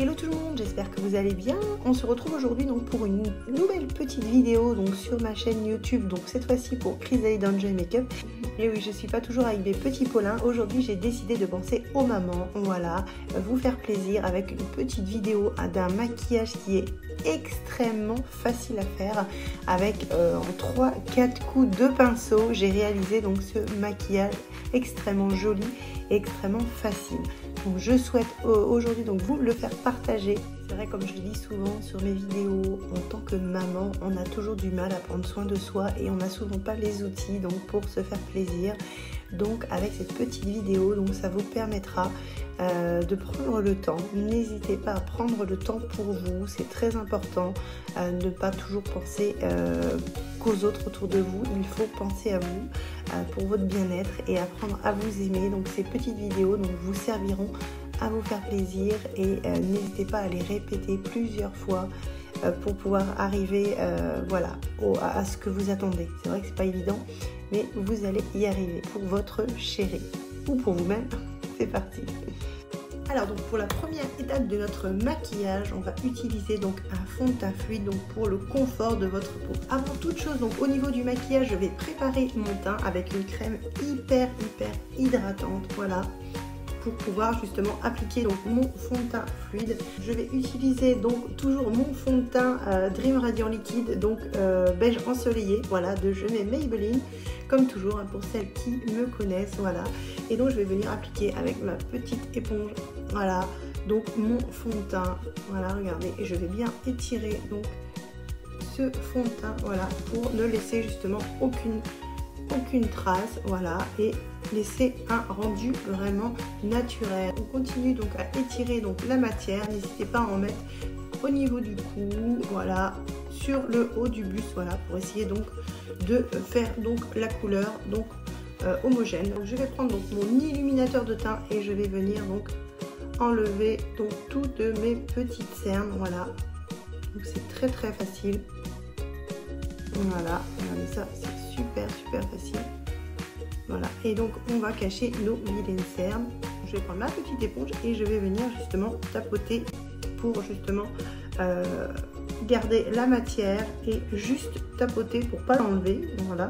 Hello tout le monde, j'espère que vous allez bien. On se retrouve aujourd'hui donc pour une nouvelle petite vidéo donc sur ma chaîne YouTube. Donc cette fois-ci pour Chrysalie Angel Makeup. Et oui, je suis pas toujours avec mes petits Paulins. Aujourd'hui, j'ai décidé de penser aux mamans. Voilà, vous faire plaisir avec une petite vidéo d'un maquillage qui est extrêmement facile à faire avec euh, en 3-4 coups de pinceau. J'ai réalisé donc ce maquillage extrêmement joli extrêmement facile. Donc je souhaite aujourd'hui donc vous le faire partager. C'est vrai comme je le dis souvent sur mes vidéos, en tant que maman, on a toujours du mal à prendre soin de soi et on n'a souvent pas les outils donc pour se faire plaisir. Donc avec cette petite vidéo, donc ça vous permettra euh, de prendre le temps. N'hésitez pas à prendre le temps pour vous, c'est très important. Euh, ne pas toujours penser euh, qu'aux autres autour de vous. Il faut penser à vous pour votre bien-être et apprendre à vous aimer. Donc ces petites vidéos donc, vous serviront à vous faire plaisir et n'hésitez pas à les répéter plusieurs fois pour pouvoir arriver voilà, à, ce que vous attendez. C'est vrai que c'est pas évident, mais vous allez y arriver pour votre chéri ou pour vous-même. C'est parti alors donc pour la première étape de notre maquillage, on va utiliser donc un fond de teint fluide donc pour le confort de votre peau. Avant toute chose, donc au niveau du maquillage, je vais préparer mon teint avec une crème hyper hyper hydratante. Voilà pour pouvoir justement appliquer donc mon fond de teint fluide. Je vais utiliser donc toujours mon fond de teint euh, Dream Radiant Liquide, donc euh, beige ensoleillé, voilà, de Je Maybelline, comme toujours hein, pour celles qui me connaissent, voilà. Et donc je vais venir appliquer avec ma petite éponge, voilà, donc mon fond de teint, voilà, regardez, et je vais bien étirer donc ce fond de teint, voilà, pour ne laisser justement aucune aucune trace, voilà, et laisser un rendu vraiment naturel. On continue donc à étirer donc la matière, n'hésitez pas à en mettre au niveau du cou, voilà, sur le haut du buste, voilà, pour essayer donc de faire donc la couleur donc euh, homogène. Donc je vais prendre donc mon illuminateur de teint et je vais venir donc enlever donc toutes mes petites cernes, voilà. Donc c'est très très facile. Voilà, regardez ça, c'est super super facile. Voilà, et donc on va cacher nos vilaines cernes. Je vais prendre ma petite éponge et je vais venir justement tapoter pour justement euh, garder la matière et juste tapoter pour pas l'enlever. Voilà.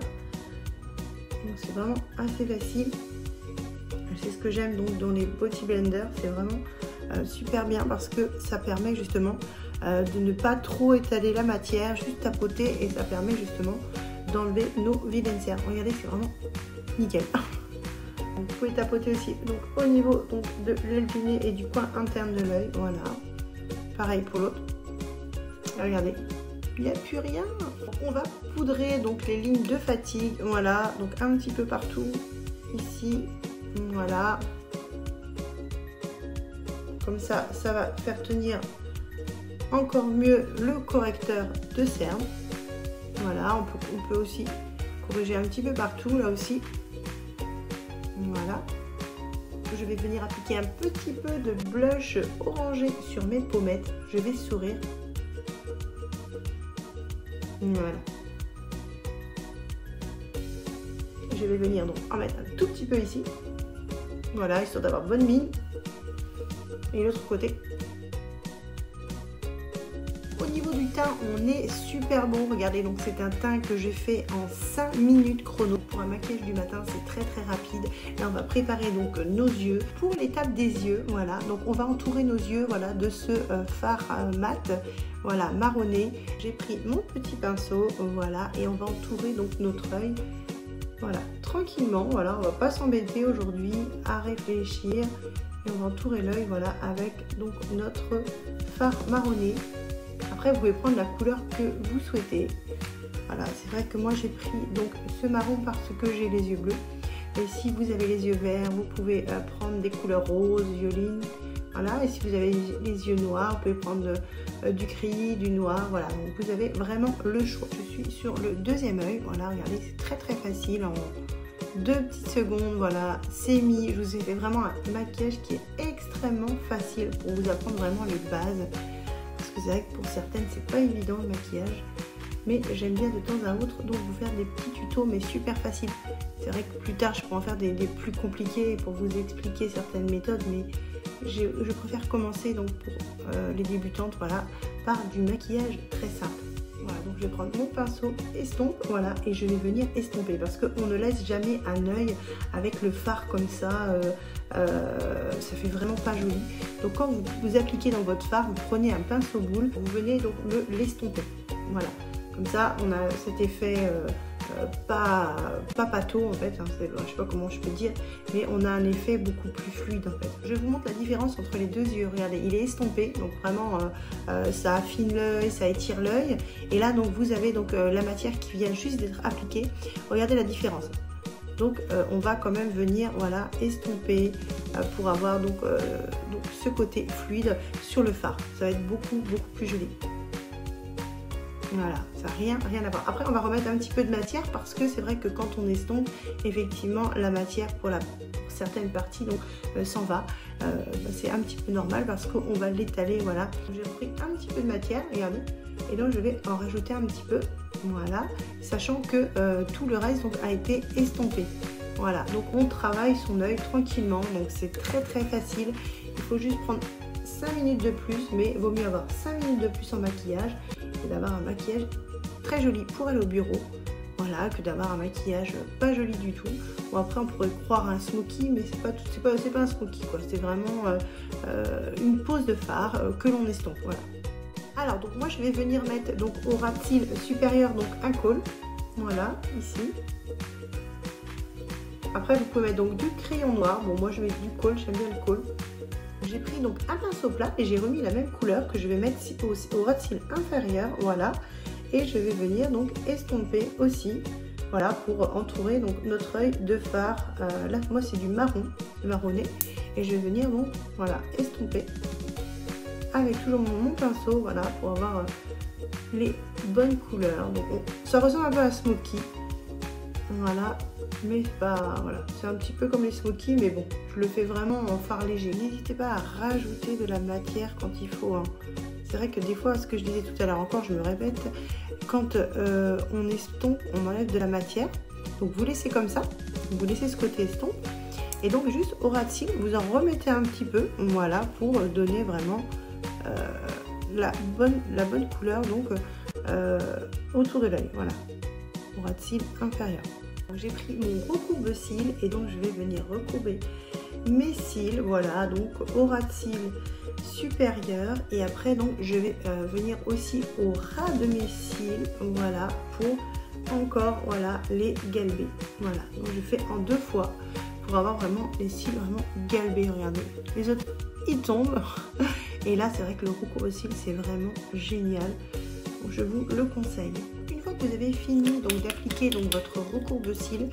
c'est vraiment assez facile. C'est ce que j'aime donc dans les body blenders. C'est vraiment euh, super bien parce que ça permet justement euh, de ne pas trop étaler la matière, juste tapoter et ça permet justement d'enlever nos cernes. Regardez, c'est vraiment nickel. vous pouvez tapoter aussi donc, au niveau donc, de nez et du coin interne de l'œil. Voilà. Pareil pour l'autre. Regardez, il n'y a plus rien. On va poudrer donc les lignes de fatigue. Voilà, donc un petit peu partout. Ici, voilà. Comme ça, ça va faire tenir encore mieux le correcteur de cerne. Voilà, on peut, on peut aussi corriger un petit peu partout là aussi. Voilà. Je vais venir appliquer un petit peu de blush orangé sur mes pommettes. Je vais sourire. Voilà. Je vais venir donc en mettre un tout petit peu ici. Voilà, histoire d'avoir bonne mine. Et l'autre côté. Au niveau du teint, on est super bon. Regardez, donc c'est un teint que j'ai fait en 5 minutes chrono. Du matin, c'est très très rapide. Là, on va préparer donc nos yeux. Pour l'étape des yeux, voilà, donc on va entourer nos yeux voilà, de ce euh, fard euh, mat, voilà, marronné. J'ai pris mon petit pinceau, voilà, et on va entourer donc notre œil. Voilà, tranquillement, voilà, on va pas s'embêter aujourd'hui à réfléchir et on va entourer l'œil voilà avec donc notre fard marronné après, vous pouvez prendre la couleur que vous souhaitez. Voilà, c'est vrai que moi j'ai pris donc ce marron parce que j'ai les yeux bleus. Et si vous avez les yeux verts, vous pouvez euh, prendre des couleurs roses, violines. Voilà, et si vous avez les yeux noirs, vous pouvez prendre euh, du gris, du noir. Voilà, donc vous avez vraiment le choix. Je suis sur le deuxième œil. Voilà, regardez, c'est très très facile. En deux petites secondes, voilà, c'est mis. Je vous ai fait vraiment un maquillage qui est extrêmement facile pour vous apprendre vraiment les bases c'est vrai que pour certaines c'est pas évident le maquillage mais j'aime bien de temps à autre donc vous faire des petits tutos mais super faciles c'est vrai que plus tard je pourrais en faire des, plus compliqués pour vous expliquer certaines méthodes mais je, préfère commencer donc pour euh, les débutantes voilà, par du maquillage très simple. Voilà, donc je vais prendre mon pinceau estompe, voilà, et je vais venir estomper parce qu'on ne laisse jamais un œil avec le fard comme ça, euh, euh, ça fait vraiment pas joli. Donc quand vous, vous appliquez dans votre fard, vous prenez un pinceau boule, vous venez donc le l'estomper, voilà. Comme ça, on a cet effet euh, pas, pas pâteau en fait, hein, je sais pas comment je peux dire, mais on a un effet beaucoup plus fluide en fait. Je vous montre la différence entre les deux yeux, regardez, il est estompé, donc vraiment euh, euh, ça affine l'œil, ça étire l'œil, et là donc vous avez donc la matière qui vient juste d'être appliquée, regardez la différence. Donc on va quand même venir voilà estomper pour avoir donc, donc ce côté fluide sur le phare. Ça va être beaucoup beaucoup plus joli. Voilà, ça n'a rien, rien à voir. Après, on va remettre un petit peu de matière parce que c'est vrai que quand on estompe, effectivement, la matière pour, certaines parties donc euh, s'en va. Euh, bah, c'est un petit peu normal parce qu'on va l'étaler, voilà. J'ai pris un petit peu de matière, regardez. Et donc, je vais en rajouter un petit peu, voilà. Sachant que euh, tout le reste donc, a été estompé. Voilà, donc on travaille son œil tranquillement, donc c'est très très facile. Il faut juste prendre 5 minutes de plus, mais vaut mieux avoir 5 minutes de plus en maquillage d'avoir un maquillage très joli pour aller au bureau. Voilà, que d'avoir un maquillage pas joli du tout. Bon, après, on pourrait croire un smoky, mais c'est pas, pas, pas un smoky, quoi. C'est vraiment euh, euh, une pose de phare euh, que l'on estompe, voilà. Alors, donc moi, je vais venir mettre donc au ras supérieur, donc un col. Voilà, ici. Après, vous pouvez mettre donc du crayon noir. Bon, moi, je mets du col, j'aime bien le col j'ai pris donc un pinceau plat et j'ai remis la même couleur que je vais mettre au, au ras de cils inférieur, voilà. Et je vais venir donc estomper aussi, voilà, pour entourer notre œil de phare. Euh, là, moi, c'est du marron, marronné. Et je vais venir donc, voilà, estomper avec toujours mon, pinceau, voilà, pour avoir euh, les bonnes couleurs. Donc, ça ressemble un peu à Smoky. Voilà, mais pas voilà. C'est un petit peu comme les smokies mais bon je le fais vraiment en phare léger. N'hésitez pas à rajouter de la matière quand il faut hein. c'est vrai que des fois ce que je disais tout à l'heure encore je me répète quand euh, on estompe on enlève de la matière. Donc vous laissez comme ça. Vous laissez ce côté estompe et donc juste au cils vous en remettez un petit peu voilà pour donner vraiment euh, la bonne la bonne couleur donc euh, autour de l'œil voilà. Au cils inférieur j'ai pris mon recourbe cils et donc je vais venir recourber mes cils, voilà, donc au ras de cils supérieur. Et après donc je vais euh, venir aussi au ras de mes cils, voilà, pour encore, voilà, les galber, voilà, donc je fais en deux fois pour avoir vraiment les cils vraiment galbés, regardez, les autres ils tombent. Et là c'est vrai que le recourbe cils c'est vraiment génial, je vous le conseille vous avez fini donc d'appliquer donc votre recourbe cils,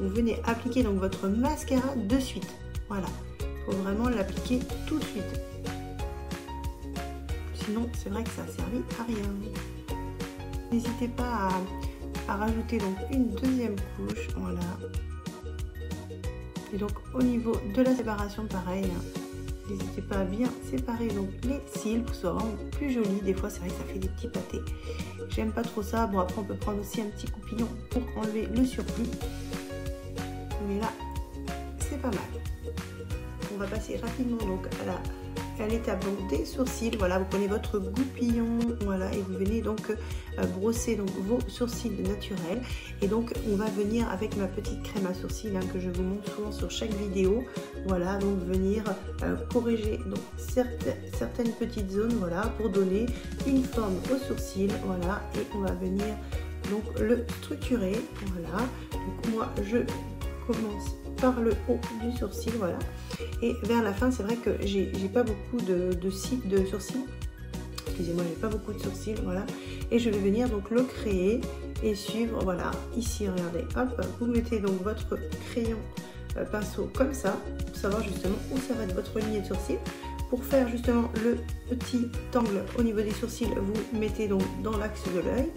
vous venez appliquer donc votre mascara de suite. Voilà, il faut vraiment l'appliquer tout de suite. Sinon, c'est vrai que ça a servi à rien. N'hésitez pas à, rajouter donc une deuxième couche, voilà. Et donc au niveau de la séparation, pareil, hein. N'hésitez pas à bien séparer donc les cils pour que ce soit vraiment plus joli. Des fois, c'est vrai que ça fait des petits pâtés. J'aime pas trop ça. Bon, après, on peut prendre aussi un petit coupillon pour enlever le surplus. Mais là, c'est pas mal. On va passer rapidement donc à la à l'étape des sourcils. Voilà, vous prenez votre goupillon, voilà, et vous venez donc euh, brosser vos sourcils naturels. Et donc on va venir avec ma petite crème à sourcils hein, que je vous montre souvent sur chaque vidéo. Voilà, donc venir euh, corriger certaines petites zones, voilà, pour donner une forme aux sourcils. Voilà, et on va venir donc le structurer. Voilà, donc moi je commence par le haut du sourcil, voilà. Et vers la fin, c'est vrai que j'ai pas beaucoup de, de, de sourcils. Excusez-moi, j'ai pas beaucoup de sourcils, voilà. Et je vais venir donc le créer et suivre, voilà, ici, regardez, hop, vous mettez donc votre crayon euh, pinceau comme ça, pour savoir justement où ça va être votre ligne de sourcils. Pour faire justement le petit angle au niveau des sourcils, vous mettez donc dans l'axe de l'œil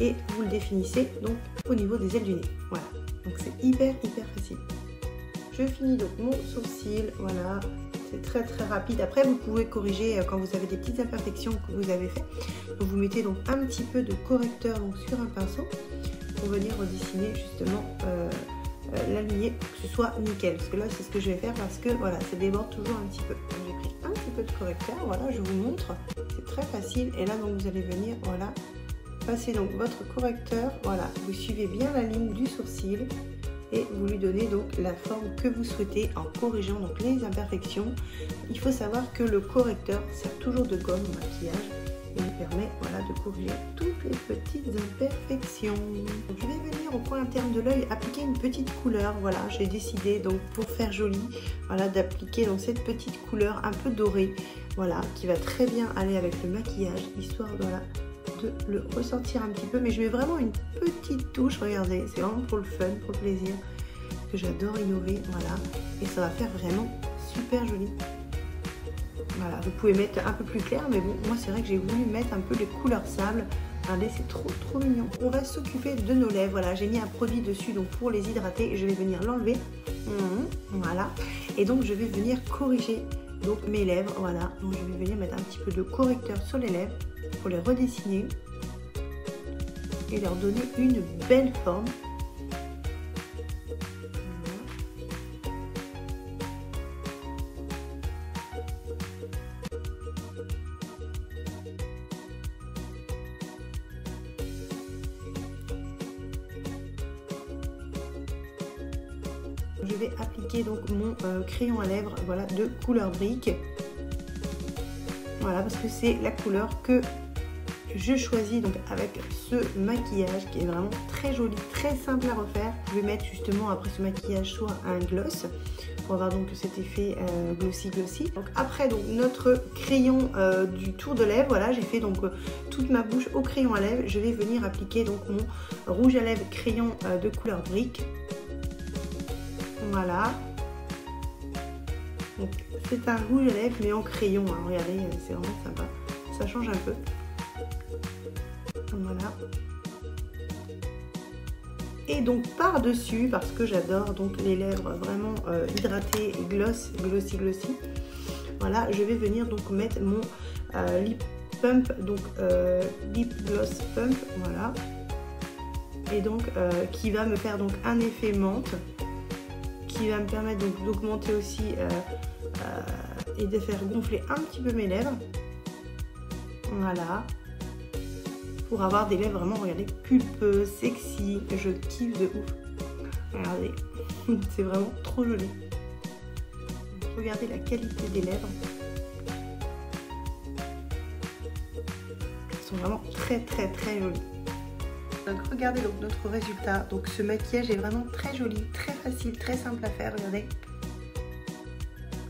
et vous le définissez donc au niveau des ailes du nez. Voilà, donc c'est hyper hyper facile. Je finis donc mon sourcil, voilà, c'est très très rapide. Après, vous pouvez corriger euh, quand vous avez des petites imperfections que vous avez fait. vous mettez donc un petit peu de correcteur donc, sur un pinceau pour venir redessiner justement euh, euh, pour que ce soit nickel. Parce que là, c'est ce que je vais faire parce que voilà, ça déborde toujours un petit peu. J'ai pris un petit peu de correcteur, voilà, je vous montre. C'est très facile. Et là, donc, vous allez venir, voilà, passer donc votre correcteur. Voilà, vous suivez bien la ligne du sourcil et vous lui donnez donc la forme que vous souhaitez en corrigeant donc les imperfections. Il faut savoir que le correcteur sert toujours de gomme au maquillage il permet voilà, de corriger toutes les petites imperfections. je vais venir au point interne de l'œil appliquer une petite couleur. Voilà, j'ai décidé donc pour faire joli, voilà, d'appliquer cette petite couleur un peu dorée, voilà, qui va très bien aller avec le maquillage, histoire voilà, le ressortir un petit peu. Mais je mets vraiment une petite touche, regardez, c'est vraiment pour le fun, pour le plaisir, que j'adore innover, voilà, et ça va faire vraiment super joli. Voilà, vous pouvez mettre un peu plus clair, mais bon, moi c'est vrai que j'ai voulu mettre un peu les couleurs sable. Regardez, c'est trop trop mignon. On va s'occuper de nos lèvres. Voilà, j'ai mis un produit dessus donc pour les hydrater. Je vais venir l'enlever. Mmh, voilà. Et donc je vais venir corriger donc mes lèvres. Voilà. Donc je vais venir mettre un petit peu de correcteur sur les lèvres pour les redessiner et leur donner une belle forme. Je vais appliquer donc mon euh, crayon à lèvres voilà, de couleur brique. Parce que c'est la couleur que je choisis donc avec ce maquillage qui est vraiment très joli, très simple à refaire. Je vais mettre justement après ce maquillage soit un gloss pour avoir donc cet effet euh, glossy glossy. Donc après donc notre crayon euh, du tour de lèvres, voilà j'ai fait donc toute ma bouche au crayon à lèvres. Je vais venir appliquer donc mon rouge à lèvres crayon de couleur brique voilà. C'est un rouge à lèvres mais en crayon. Hein. Regardez, c'est vraiment sympa. Ça change un peu. Voilà. Et donc par-dessus, parce que j'adore donc les lèvres vraiment euh, hydratées et gloss, glossy glossy, voilà, je vais venir donc mettre mon euh, lip pump, donc euh, lip gloss pump, voilà. Et donc qui va me faire donc un effet menthe va me permettre d'augmenter aussi euh, euh, et de faire gonfler un petit peu mes lèvres. Voilà. Pour avoir des lèvres vraiment, regardez, pulpeuses, sexy. Je kiffe de ouf. Regardez, c'est vraiment trop joli. Regardez la qualité des lèvres. Elles sont vraiment très très très jolies. Donc regardez donc notre résultat. Donc ce maquillage est vraiment très joli, très facile, très simple à faire, regardez.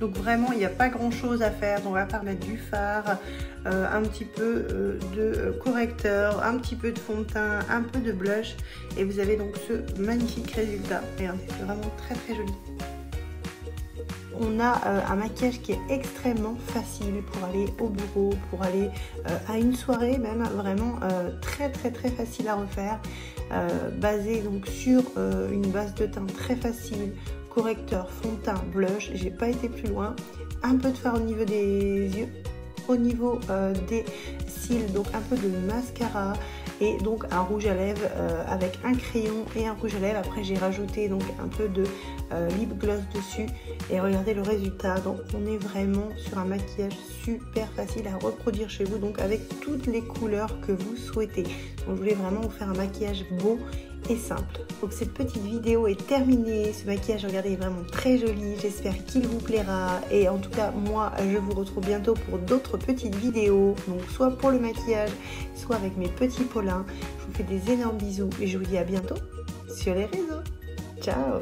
Donc vraiment, il n'y a pas grand chose à faire. Donc on va pas mettre du fard, euh, un petit peu euh, de correcteur, un petit peu de fond de teint, un peu de blush. Et vous avez donc ce magnifique résultat. Regardez, c'est vraiment très très joli on a euh, un maquillage qui est extrêmement facile pour aller au bureau, pour aller euh, à une soirée même, vraiment euh, très très très facile à refaire, basé donc sur une base de teint très facile, correcteur, fond de teint, blush, j'ai pas été plus loin, un peu de fard au niveau des yeux, au niveau des cils, donc un peu de mascara, et donc un rouge à lèvres euh, avec un crayon et un rouge à lèvres. Après j'ai rajouté donc un peu de euh, lip gloss dessus et regardez le résultat. Donc on est vraiment sur un maquillage super facile à reproduire chez vous donc avec toutes les couleurs que vous souhaitez. Donc je voulais vraiment vous faire un maquillage beau et simple. Donc cette petite vidéo est terminée. Ce maquillage, regardez, est vraiment très joli. J'espère qu'il vous plaira. Et en tout cas, moi, je vous retrouve bientôt pour d'autres petites vidéos. Donc soit pour le maquillage, soit avec mes petits Paulins. Je vous fais des énormes bisous et je vous dis à bientôt sur les réseaux. Ciao